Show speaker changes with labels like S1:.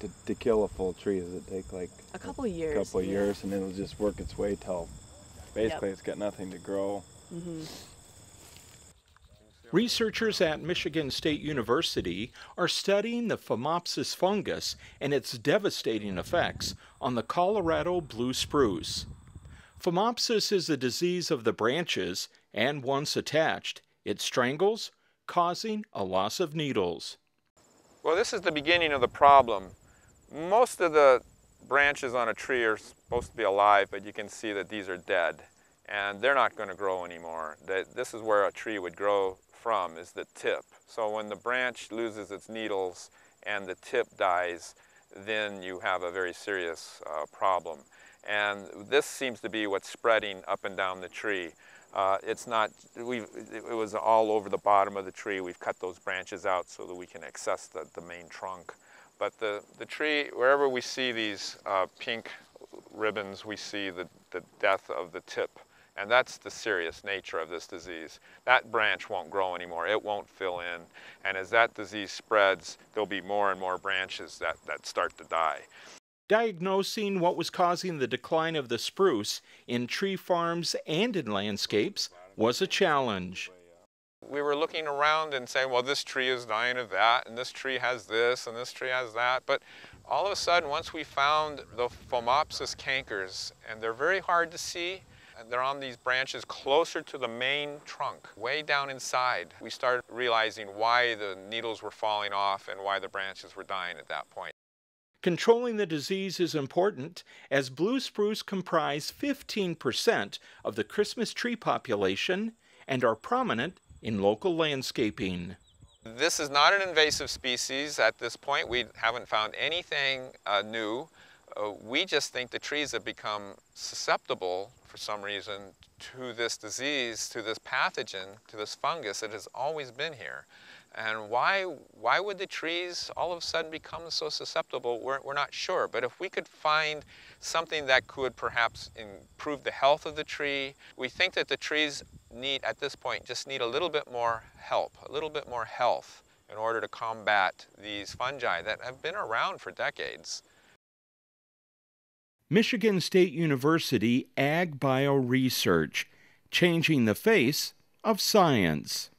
S1: to, to kill a full tree? Does it take like
S2: a couple of years?
S1: A couple of
S2: yeah.
S1: years, and it'll just work its way till basically
S2: Yep.
S1: it's got nothing to grow. Mm-hmm.
S3: Researchers at Michigan State University are studying the Phomopsis fungus and its devastating effects on the Colorado blue spruce. Phomopsis is a disease of the branches, and once attached, it strangles, causing a loss of needles.
S4: Well, this is the beginning of the problem. Most of the branches on a tree are supposed to be alive, but you can see that these are dead, and they're not going to grow anymore. This is where a tree would grow from, is the tip. So when the branch loses its needles and the tip dies, then you have a very serious uh, problem. And this seems to be what's spreading up and down the tree. Uh, it's not, we it was all over the bottom of the tree. We've cut those branches out so that we can access the, the main trunk. But the, the tree, wherever we see these uh, pink ribbons, we see the, the death of the tip. And that's the serious nature of this disease. That branch won't grow anymore. It won't fill in. And as that disease spreads, there'll be more and more branches that, that start to die.
S3: Diagnosing what was causing the decline of the spruce in tree farms and in landscapes was a challenge.
S4: We were looking around and saying, well, this tree is dying of that, and this tree has this, and this tree has that. But all of a sudden, once we found the Phomopsis cankers, and they're very hard to see, and they're on these branches closer to the main trunk, way down inside, we started realizing why the needles were falling off and why the branches were dying at that point.
S3: Controlling the disease is important as blue spruce comprise 15% of the Christmas tree population and are prominent in local landscaping.
S4: This is not an invasive species at this point. We haven't found anything uh, new. Uh, we just think the trees have become susceptible for some reason to this disease, to this pathogen, to this fungus that has always been here. And why, why would the trees all of a sudden become so susceptible? We're, we're not sure. But if we could find something that could perhaps improve the health of the tree, we think that the trees need, at this point, just need a little bit more help, a little bit more health in order to combat these fungi that have been around for decades.
S3: Michigan State University Ag Bio Research, changing the face of science.